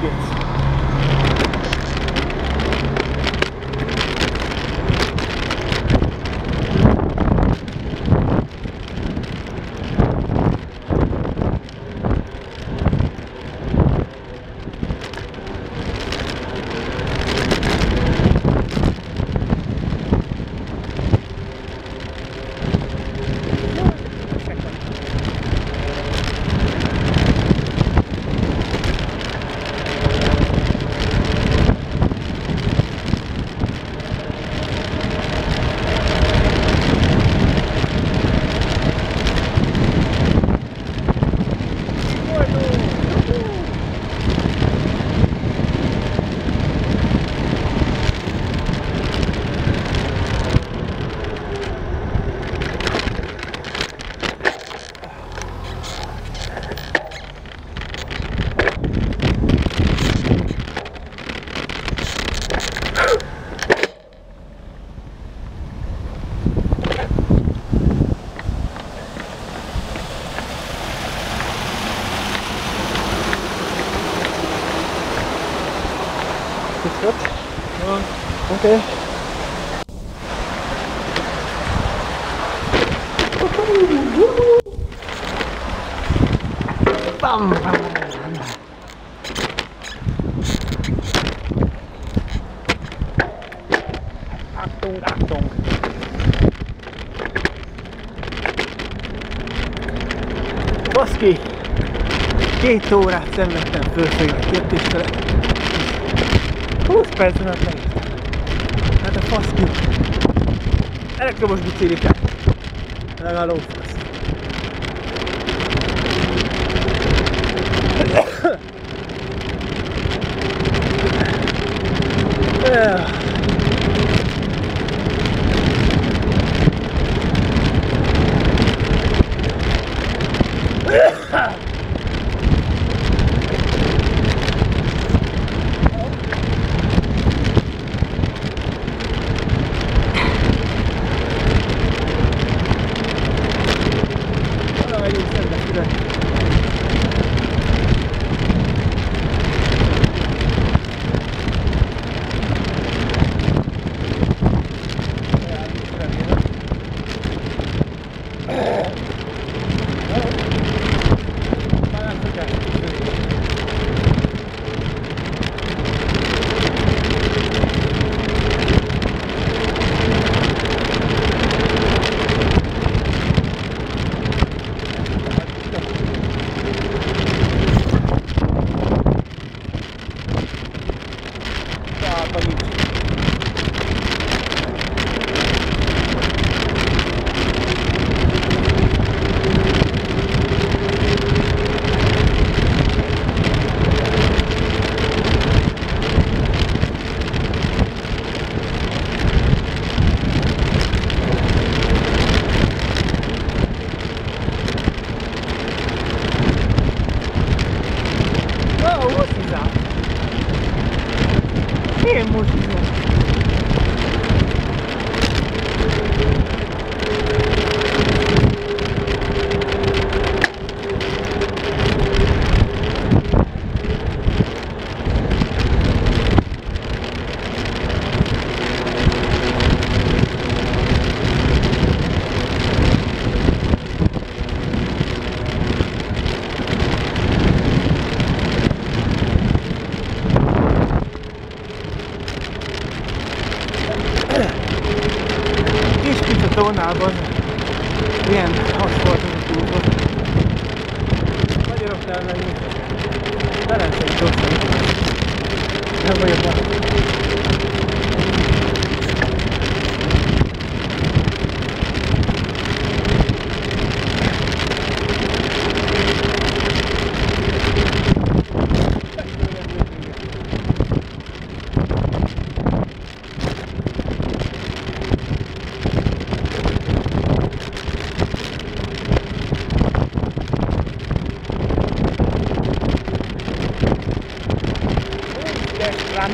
Bills gets. Okay. Bam, bam, bam. Achtung, Achtung. Baszki! Két órát szenvedtem fölfelé a kérdés felett. 20 perc alatt leírtam. fácil. Elektromos bicikliket. Legalább lófasz. Yeah. Que emoção! Tónában ilyen aszfaltos. Magyaroknál meg mint Ferencei Tosszai. Nem vagyok กัน